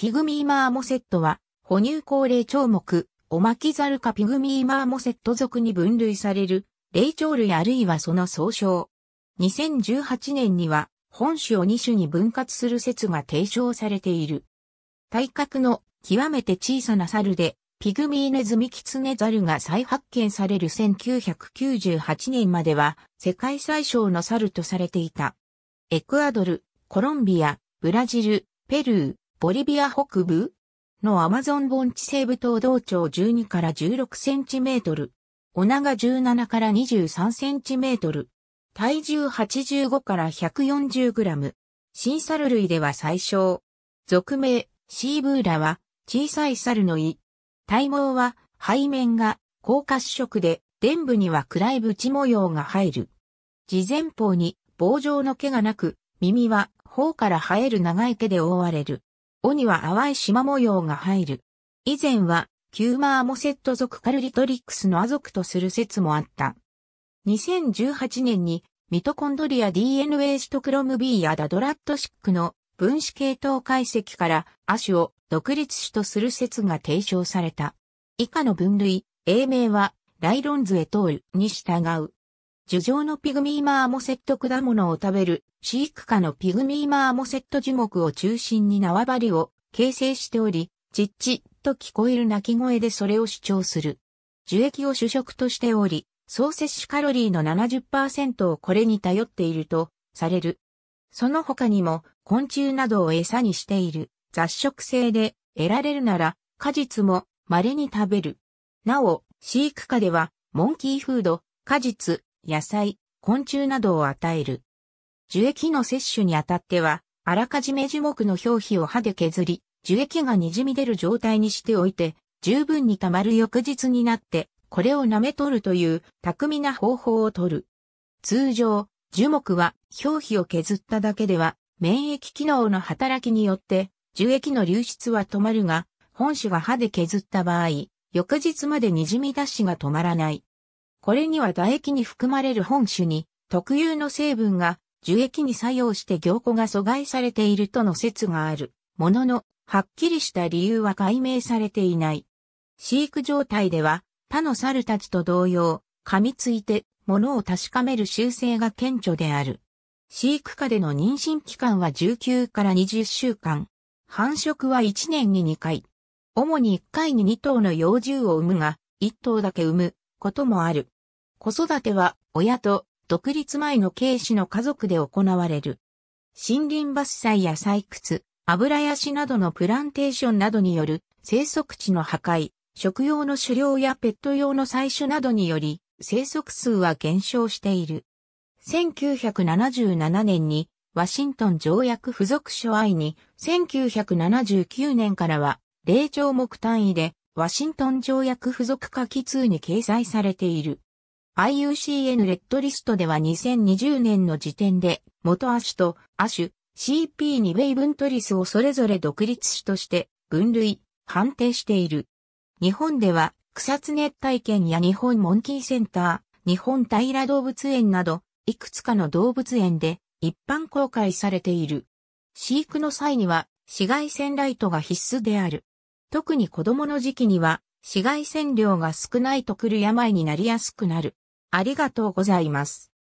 ピグミーマーモセットは、哺乳高齢鳥目、オマキザルカピグミーマーモセット属に分類される、霊長類あるいはその総称。2018年には、本種を2種に分割する説が提唱されている。体格の極めて小さな猿で、ピグミーネズミキツネザルが再発見される1998年までは世界最小の猿とされていた。エクアドル、コロンビア、ブラジル、ペルー、ボリビア北部のアマゾン盆地西部東道長12から16センチメートル。オナガ17から23センチメートル。体重85から140グラム。新猿類では最小。俗名、シーブーラは小さい猿の胃。体毛は背面が高褐色で、伝部には暗い縁模様が入る。事前方に棒状の毛がなく、耳は頬から生える長い毛で覆われる。尾には淡い縞模様が入る。以前は、キューマーモセット属カルリトリックスのア族とする説もあった。2018年にミトコンドリア DNA シトクロム B やダドラットシックの分子系統解析から亜種を独立種とする説が提唱された。以下の分類、英名はライロンズエトールに従う。樹状のピグミーマーモセット果物を食べる飼育下のピグミーマーモセット樹木を中心に縄張りを形成しており、ちっちと聞こえる鳴き声でそれを主張する。樹液を主食としており、総摂取カロリーの70%をこれに頼っているとされる。その他にも昆虫などを餌にしている雑食性で得られるなら果実も稀に食べる。なお、飼育下ではモンキーフード、果実、野菜、昆虫などを与える。樹液の摂取にあたっては、あらかじめ樹木の表皮を歯で削り、樹液が滲み出る状態にしておいて、十分に溜まる翌日になって、これを舐め取るという巧みな方法を取る。通常、樹木は表皮を削っただけでは、免疫機能の働きによって、樹液の流出は止まるが、本種が歯で削った場合、翌日まで滲み出しが止まらない。これには唾液に含まれる本種に特有の成分が樹液に作用して凝固が阻害されているとの説がある。ものの、はっきりした理由は解明されていない。飼育状態では、他の猿たちと同様、噛みついて物を確かめる習性が顕著である。飼育下での妊娠期間は19から20週間。繁殖は1年に2回。主に1回に2頭の幼獣を産むが、1頭だけ産むこともある。子育ては親と独立前の軽視の家族で行われる。森林伐採や採掘、油ヤシなどのプランテーションなどによる生息地の破壊、食用の狩猟やペット用の採取などにより生息数は減少している。1977年にワシントン条約付属書愛に1979年からは霊長目単位でワシントン条約付属下記通に掲載されている。IUCN レッドリストでは2020年の時点で元亜種と亜種 CP2 ウェイブントリスをそれぞれ独立種として分類、判定している。日本では草津熱帯圏や日本モンキーセンター、日本平動物園などいくつかの動物園で一般公開されている。飼育の際には紫外線ライトが必須である。特に子供の時期には紫外線量が少ないと来る病になりやすくなる。ありがとうございます。